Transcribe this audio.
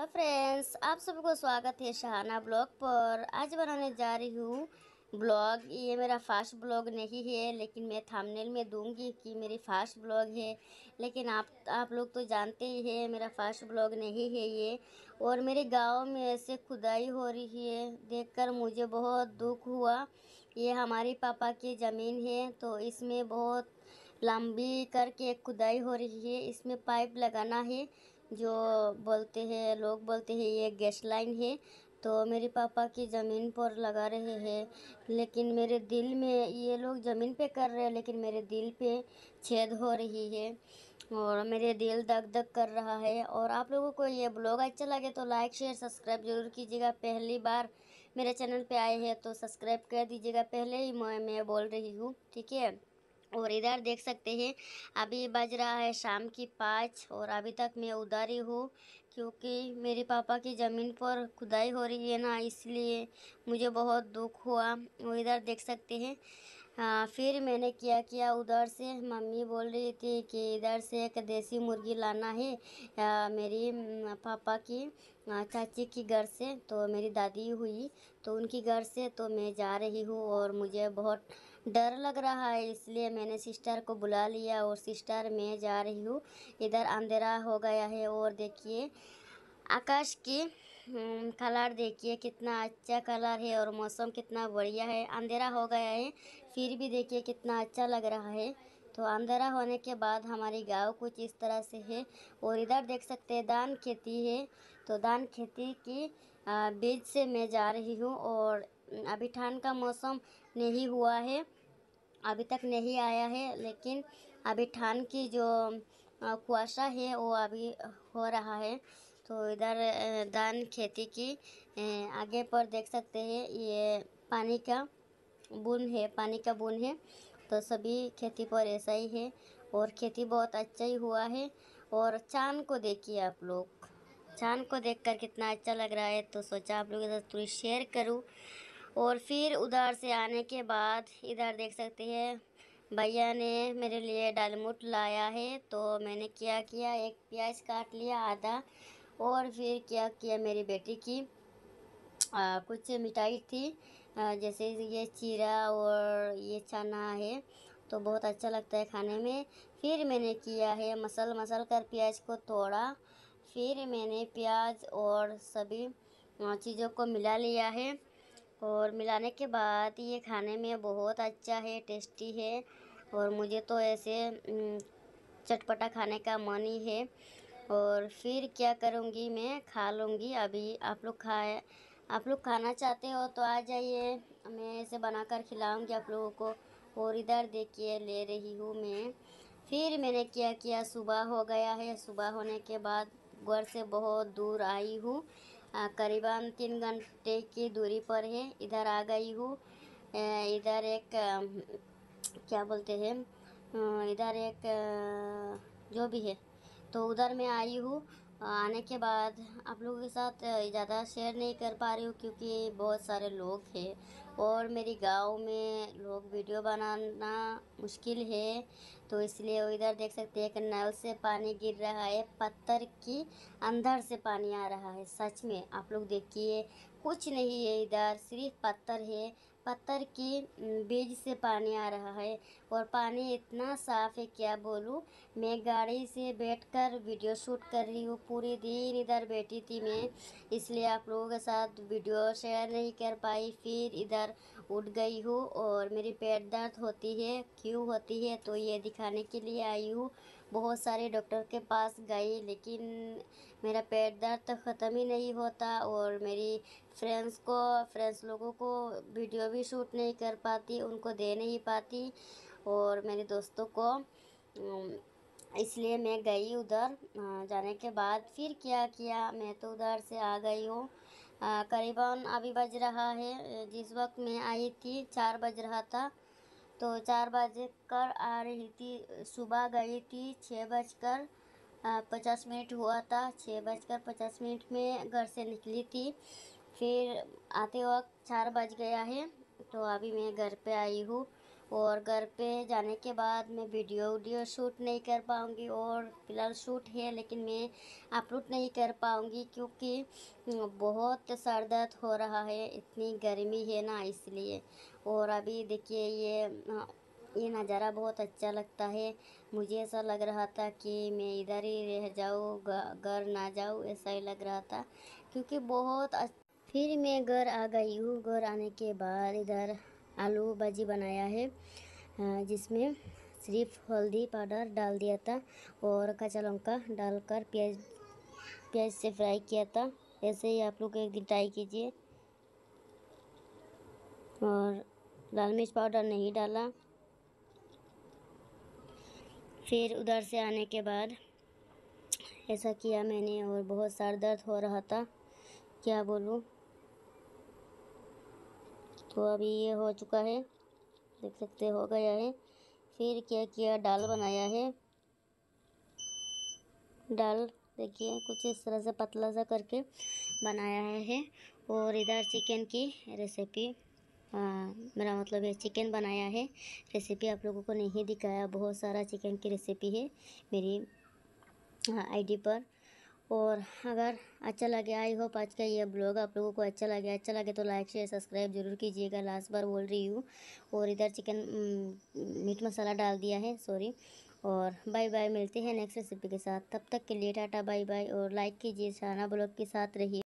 Hello friends, आप सबको स्वागत है शहाना ब्लॉग पर। आज बनाने जा रही हूँ ब्लॉग। ये मेरा फास्ट ब्लॉग नहीं है, लेकिन मैं थंबनेल में दूँगी कि मेरी फास्ट ब्लॉग है। लेकिन आप आप लोग तो जानते ही है, मेरा फास्ट ब्लॉग नहीं है ये। और मेरे गाँव में ऐसे खुदाई हो रही है। देखकर मुझे बहुत दुख हुआ। ये हमारी पापा की ज़मीन है तो इसमें बहुत लंबी करके खुदाई हो रही है। इसमें पाइप लगाना है। जो बोलते हैं, लोग बोलते हैं, ये गैस लाइन है। तो मेरे पापा की ज़मीन पर लगा रहे हैं, लेकिन मेरे दिल में, ये लोग ज़मीन पे कर रहे हैं, लेकिन मेरे दिल पे छेद हो रही है और मेरे दिल दग दग कर रहा है। और आप लोगों को ये ब्लॉग अच्छा लगे तो लाइक, शेयर, सब्सक्राइब ज़रूर कीजिएगा। पहली बार मेरे चैनल पे आए हैं तो सब्सक्राइब कर दीजिएगा। पहले ही मैं मैं बोल रही हूँ, ठीक है? और इधर देख सकते हैं अभी बज रहा है शाम की पाँच और अभी तक मैं उधर ही हूँ क्योंकि मेरे पापा की ज़मीन पर खुदाई हो रही है ना इसलिए मुझे बहुत दुख हुआ। वो इधर देख सकते हैं फिर मैंने क्या किया उधर से मम्मी बोल रही थी कि इधर से एक देसी मुर्गी लाना है आ, मेरी पापा की चाची की घर से तो मेरी दादी हुई तो उनकी घर से तो मैं जा रही हूँ और मुझे बहुत डर लग रहा है, इसलिए मैंने सिस्टर को बुला लिया और सिस्टर मैं जा रही हूँ। इधर अंधेरा हो गया है और देखिए, आकाश की कलर देखिए, कितना अच्छा कलर है और मौसम कितना बढ़िया है। अंधेरा हो गया है, फिर भी देखिए कितना अच्छा लग रहा है। तो अंधेरा होने के बाद हमारी गाँव कुछ इस तरह से है और इधर देख सकते हैं, धान खेती है। तो धान खेती की बीज से मैं जा रही हूँ और अभी ठंड का मौसम नहीं हुआ है, अभी तक नहीं आया है, लेकिन अभी ठंड की जो कुआशा है, वो अभी हो रहा है। तो इधर धान खेती की आगे पर देख सकते हैं, ये पानी का बूंद है, पानी का बूंद है। तो सभी खेती पर ऐसा ही है, और खेती बहुत अच्छा ही हुआ है। और चाँद को देखिए आप लोग, चाँद को देखकर कितना अच्छा लग रहा है। तो सोचा आप लोगों के साथ थोड़ी शेयर करूँ। और फिर उधर से आने के बाद इधर देख सकते हैं भैया ने मेरे लिए डालमुट लाया है तो मैंने क्या किया एक प्याज काट लिया आधा और फिर क्या किया मेरी बेटी की आ, कुछ मिठाई थी आ, जैसे ये चीरा और ये चना है तो बहुत अच्छा लगता है खाने में। फिर मैंने किया है मसल मसल कर प्याज को तोड़ा फिर मैंने प्याज और सभी चीज़ों को मिला लिया है। और मिलाने के बाद ये खाने में बहुत अच्छा है, टेस्टी है और मुझे तो ऐसे चटपटा खाने का मन ही है। और फिर क्या करूँगी मैं? खा लूँगी। अभी आप लोग खाए, आप लोग खाना चाहते हो तो आ जाइए। मैं ऐसे बनाकर खिलाऊँगी आप लोगों को और इधर देखिए, ले रही हूँ मैं। फिर मैंने क्या किया? सुबह हो गया है। सुबह होने के बाद घर से बहुत दूर आई हूँ। करीबन तीन घंटे की दूरी पर है। इधर आ गई हूँ। इधर एक क्या बोलते हैं? इधर एक जो भी है। तो उधर मैं आई हूँ। आने के बाद आप लोगों के साथ ज़्यादा शेयर नहीं कर पा रही हूँ क्योंकि बहुत सारे लोग हैं। और मेरी गाँव में लोग वीडियो बनाना मुश्किल है। तो इसलिए वो इधर देख सकते हैं कि नल से पानी गिर रहा है, पत्थर की अंदर से पानी आ रहा है। सच में, आप लोग देखिए, कुछ नहीं है इधर, सिर्फ़ पत्थर है। पत्थर की बीज से पानी आ रहा है। और पानी इतना साफ़ है, क्या बोलूँ? मैं गाड़ी से बैठकर वीडियो शूट कर रही हूँ। पूरे दिन इधर बैठी थी मैं, इसलिए आप लोगों के साथ वीडियो शेयर नहीं कर पाई। फिर इधर उठ गई हूँ और मेरी पेट दर्द होती है, क्यों होती है तो ये दिखाने के लिए आई हूँ। बहुत सारे डॉक्टर के पास गई, लेकिन मेरा पेट दर्द तो ख़त्म ही नहीं होता और मेरी फ्रेंड्स को फ्रेंड्स लोगों को वीडियो भी शूट नहीं कर पाती, उनको दे नहीं पाती और मेरे दोस्तों को इसलिए मैं गई उधर जाने के बाद फिर क्या किया, मैं तो उधर से आ गई हूँ। करीबन अभी बज रहा है, जिस वक्त मैं आई थी, चार बज रहा था। तो चार बजे कर आ रही थी। सुबह गई थी छः बजकर पचास मिनट हुआ था। छः बजकर पचास मिनट में घर से निकली थी। फिर आते वक्त चार बज गया है तो अभी मैं घर पे आई हूँ और घर पे जाने के बाद मैं वीडियो वीडियो शूट नहीं कर पाऊँगी और फ़िलहाल शूट है, लेकिन मैं अपलोड नहीं कर पाऊँगी क्योंकि बहुत सर दर्द हो रहा है। इतनी गर्मी है ना, इसलिए और अभी देखिए ये ये नज़ारा बहुत अच्छा लगता है। मुझे ऐसा लग रहा था कि मैं इधर ही रह जाऊँ घर ना जाऊँ, ऐसा ही लग रहा था, क्योंकि बहुत अच्छा फिर मैं घर आ गई हूँ। घर आने के बाद इधर आलू भाजी बनाया है जिसमें सिर्फ़ हल्दी पाउडर डाल दिया था और कच्चा लौका डालकर प्याज प्याज से फ्राई किया था। ऐसे ही आप लोग एक दिन ट्राई कीजिए। और लाल मिर्च पाउडर नहीं डाला। फिर उधर से आने के बाद ऐसा किया मैंने और बहुत सर दर्द हो रहा था। क्या बोलूँ? तो अभी ये हो चुका है। देख सकते हो गया है। फिर क्या किया? दाल बनाया है। दाल देखिए, कुछ इस तरह से पतला सा करके बनाया है और इधर चिकन की रेसिपी मेरा मतलब है चिकन बनाया है। रेसिपी आप लोगों को नहीं दिखाया, बहुत सारा चिकन की रेसिपी है मेरी आईडी पर। और अगर अच्छा लगे आई होप आज का ये ब्लॉग आप लोगों को अच्छा लगे। अच्छा लगे तो लाइक शेयर सब्सक्राइब ज़रूर कीजिएगा। लास्ट बार बोल रही हूँ। और इधर चिकन मीट मसाला डाल दिया है सॉरी और बाय बाय मिलते हैं नेक्स्ट रेसिपी के साथ। तब तक के लिए टाटा बाय बाय और लाइक कीजिए शाना ब्लॉग के साथ रहिए।